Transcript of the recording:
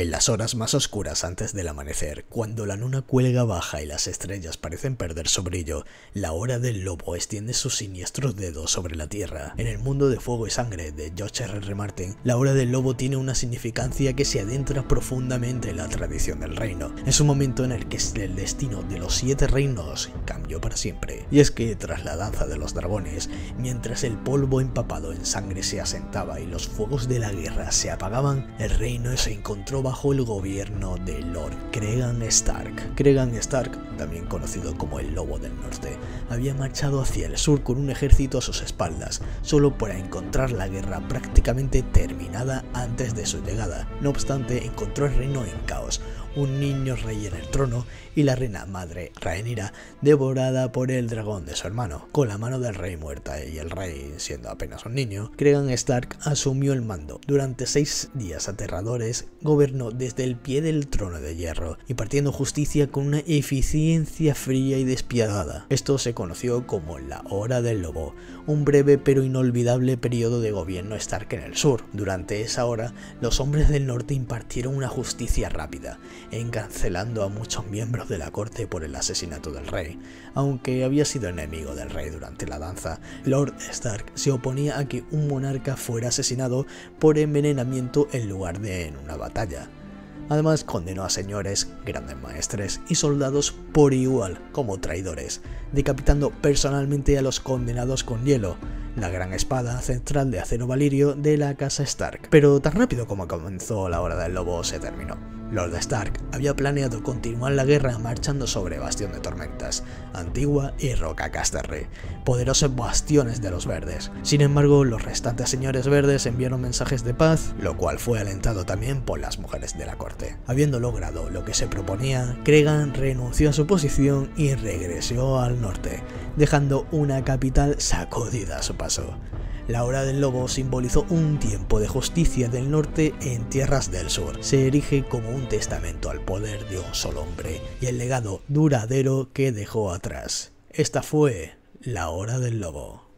En las horas más oscuras antes del amanecer, cuando la luna cuelga baja y las estrellas parecen perder su brillo, la hora del lobo extiende sus siniestros dedos sobre la tierra. En el mundo de fuego y sangre de George R. R. Martin, la hora del lobo tiene una significancia que se adentra profundamente en la tradición del reino. Es un momento en el que el destino de los siete reinos cambió para siempre. Y es que tras la danza de los dragones, mientras el polvo empapado en sangre se asentaba y los fuegos de la guerra se apagaban, el reino se encontró bajo el gobierno de Lord Cregan Stark. Cregan Stark, también conocido como el Lobo del Norte, había marchado hacia el sur con un ejército a sus espaldas, solo para encontrar la guerra prácticamente terminada antes de su llegada. No obstante, encontró el reino en caos, un niño rey en el trono y la reina madre Rhaenyra devorada por el dragón de su hermano. Con la mano del rey muerta y el rey siendo apenas un niño, Cregan Stark asumió el mando. Durante seis días aterradores, gobernó desde el pie del trono de hierro, impartiendo justicia con una eficiencia fría y despiadada. Esto se conoció como la Hora del Lobo, un breve pero inolvidable periodo de gobierno Stark en el sur. Durante esa hora, los hombres del norte impartieron una justicia rápida, encarcelando a muchos miembros de la corte por el asesinato del rey. Aunque había sido enemigo del rey durante la danza, Lord Stark se oponía a que un monarca fuera asesinado por envenenamiento en lugar de en una batalla. Además condenó a señores, grandes maestres y soldados por igual como traidores, decapitando personalmente a los condenados con hielo, la gran espada central de acero valirio de la casa Stark. Pero tan rápido como comenzó la hora del lobo se terminó. Lord Stark había planeado continuar la guerra marchando sobre Bastión de Tormentas, Antigua y Roca Casterre, poderosos bastiones de los verdes. Sin embargo, los restantes señores verdes enviaron mensajes de paz, lo cual fue alentado también por las mujeres de la corte. Habiendo logrado lo que se proponía, Cregan renunció a su posición y regresó al norte, dejando una capital sacudida a su paso. La hora del lobo simbolizó un tiempo de justicia del norte en tierras del sur. Se erige como un testamento al poder de un solo hombre y el legado duradero que dejó atrás. Esta fue la hora del lobo.